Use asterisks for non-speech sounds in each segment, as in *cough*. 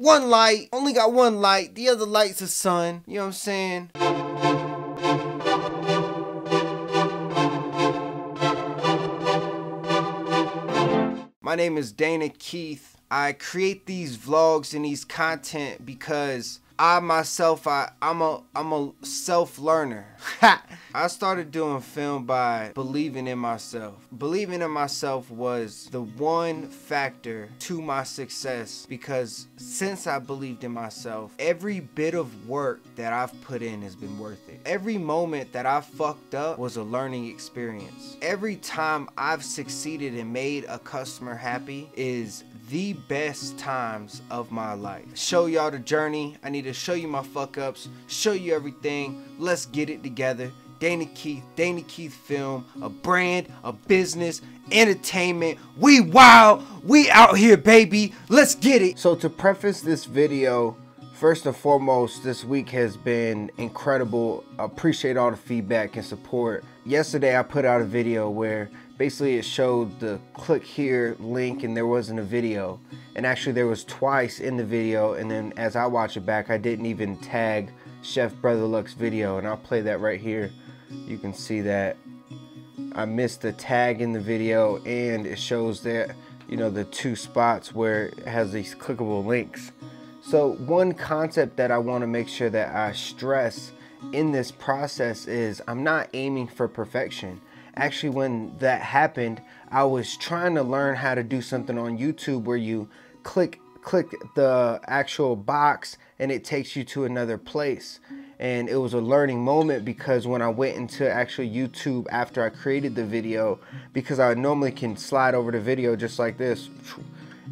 One light, only got one light, the other light's the sun. You know what I'm saying? My name is Dana Keith. I create these vlogs and these content because I myself, I, I'm a I'm a self-learner. I started doing film by believing in myself. Believing in myself was the one factor to my success because since I believed in myself, every bit of work that I've put in has been worth it. Every moment that I fucked up was a learning experience. Every time I've succeeded and made a customer happy is the best times of my life. Show y'all the journey. I need to show you my fuck ups, show you everything. Let's get it together. Dana Keith, Dana Keith Film, a brand, a business, entertainment. We wild, we out here, baby. Let's get it. So to preface this video, First and foremost, this week has been incredible. Appreciate all the feedback and support. Yesterday, I put out a video where basically it showed the click here link and there wasn't a video. And actually there was twice in the video. And then as I watch it back I didn't even tag Chef Brother Lux video. And I'll play that right here. You can see that. I missed the tag in the video. And it shows that you know the two spots where it has these clickable links so one concept that I want to make sure that I stress in this process is I'm not aiming for perfection. Actually when that happened i was trying to learn how to do something on youtube where you click click the actual box and it takes you to another place. And it was a learning moment because when I went into actually YouTube after I created the video because I normally can slide over the video just like this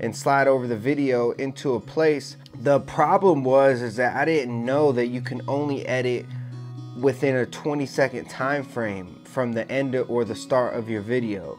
and slide over the video into a place the problem was is that I didn't know that you can only edit within a 20 second time frame from the end or the start of your video.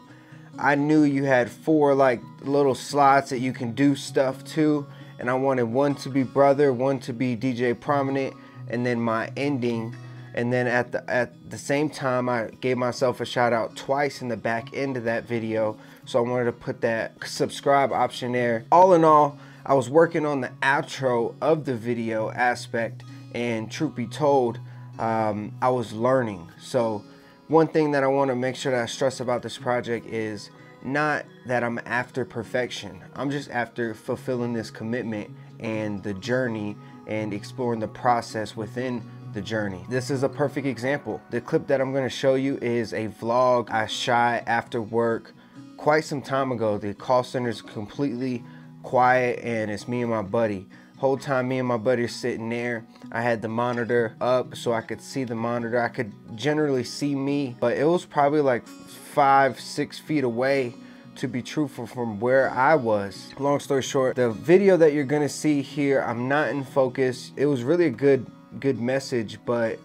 I knew you had four like little slots that you can do stuff to and I wanted one to be brother, one to be DJ prominent and then my ending and then at the at the same time I gave myself a shout out twice in the back end of that video so I wanted to put that subscribe option there. All in all, I was working on the outro of the video aspect and truth be told, um, I was learning. So one thing that I want to make sure that I stress about this project is not that I'm after perfection. I'm just after fulfilling this commitment and the journey and exploring the process within the journey. This is a perfect example. The clip that I'm going to show you is a vlog I shot after work quite some time ago. The call center is completely quiet and it's me and my buddy. Whole time me and my buddy are sitting there. I had the monitor up so I could see the monitor. I could generally see me, but it was probably like five, six feet away to be truthful from where I was. Long story short, the video that you're gonna see here, I'm not in focus. It was really a good, good message, but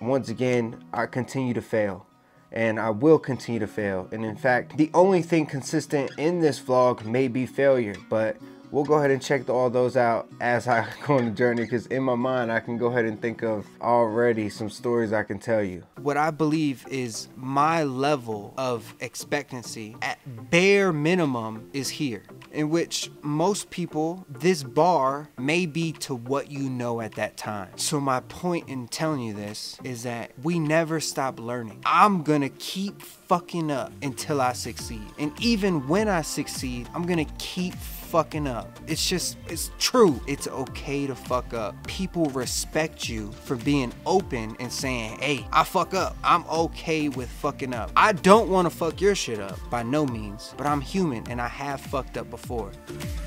once again, I continue to fail and I will continue to fail. And in fact, the only thing consistent in this vlog may be failure, but we'll go ahead and check all those out as I *laughs* go on the journey because in my mind I can go ahead and think of already some stories I can tell you. What I believe is my level of expectancy at bare minimum is here in which most people this bar may be to what you know at that time. So my point in telling you this is that we never stop learning. I'm gonna keep fucking up until I succeed. And even when I succeed, I'm gonna keep fucking up. It's just, it's true. It's okay to fuck up. People respect you for being open and saying, hey, I fuck up. I'm okay with fucking up. I don't want to fuck your shit up by no means, but I'm human and I have fucked up before.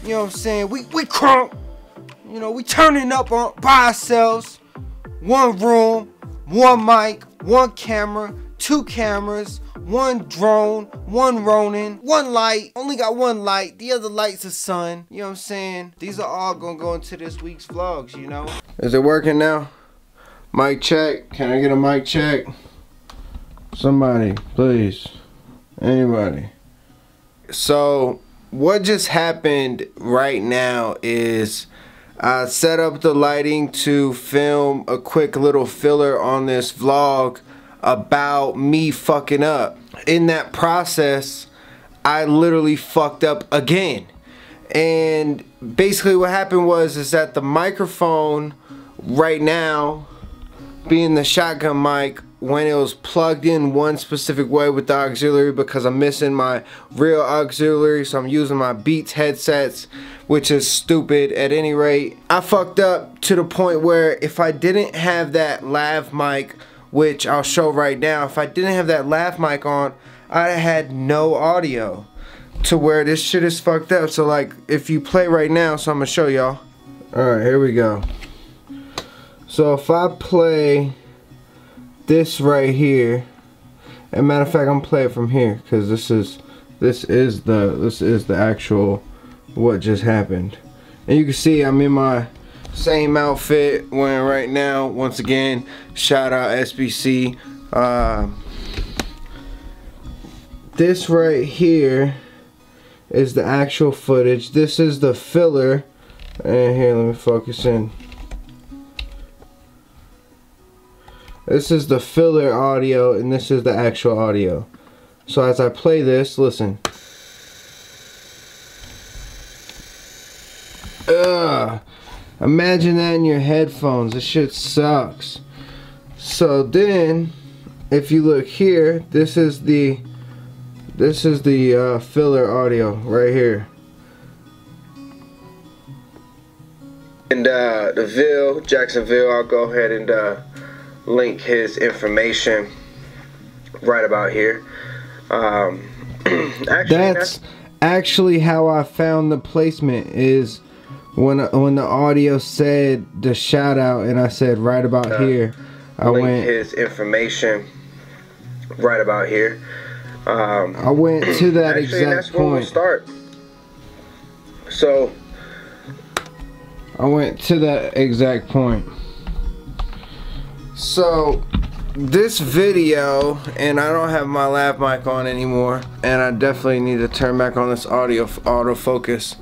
You know what I'm saying? We, we crunk. You know, we turning up on, by ourselves. One room, one mic, one camera, two cameras, one drone, one Ronin, one light. Only got one light. The other light's the sun. You know what I'm saying? These are all gonna go into this week's vlogs, you know? Is it working now? Mic check. Can I get a mic check? Somebody, please. Anybody. So, what just happened right now is I set up the lighting to film a quick little filler on this vlog about me fucking up. In that process, I literally fucked up again. and basically what happened was is that the microphone right now being the shotgun mic when it was plugged in one specific way with the auxiliary because I'm missing my real auxiliary so I'm using my Beats headsets which is stupid at any rate I fucked up to the point where if I didn't have that lav mic which I'll show right now. If I didn't have that lav mic on I had no audio to where this shit is fucked up. So like if you play right now so I'm gonna show y'all. Alright here we go. So if I play this right here and matter of fact I'm playing from here because this is this is the this is the actual what just happened. And you can see I'm in my same outfit wearing right now once again shout out SBC uh, this right here is the actual footage this is the filler and here let me focus in This is the filler audio and this is the actual audio. So as I play this, listen. Imagine that in your headphones. This shit sucks. So then, if you look here, this is the this is the uh, filler audio right here. And uh, the Ville, Jacksonville, I'll go ahead and uh, link his information right about here. Um, *clears throat* actually, that's, that's actually how I found the placement is when when the audio said the shout out and I said right about uh, here. I went his information right about here. Um, I went to *clears throat* that actually, exact that's point. Where we start. So I went to that exact point. So this video and I don't have my lav mic on anymore and I definitely need to turn back on this audio autofocus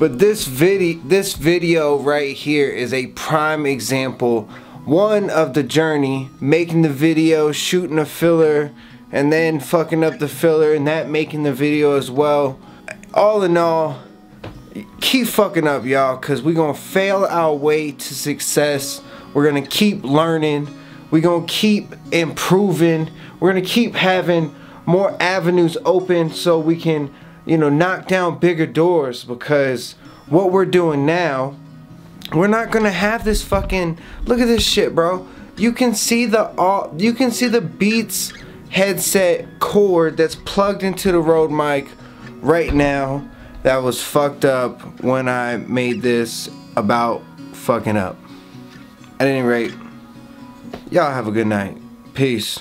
but this video this video right here is a prime example one of the journey making the video shooting a filler and then fucking up the filler and that making the video as well all in all keep fucking up y'all because we're gonna fail our way to success we're gonna keep learning. We're gonna keep improving. We're gonna keep having more avenues open so we can, you know, knock down bigger doors because what we're doing now, we're not gonna have this fucking look at this shit, bro. You can see the all you can see the Beats headset cord that's plugged into the Rode mic right now that was fucked up when I made this about fucking up. At any rate, y'all have a good night. Peace.